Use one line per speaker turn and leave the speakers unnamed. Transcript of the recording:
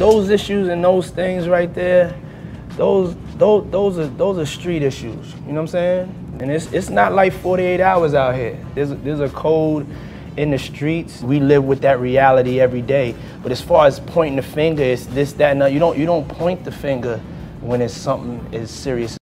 those issues and those things right there, those those those are those are street issues. You know what I'm saying? And it's it's not like 48 hours out here. There's there's a code in the streets. We live with that reality every day. But as far as pointing the finger, it's this, that, and that. You don't you don't point the finger when it's something as serious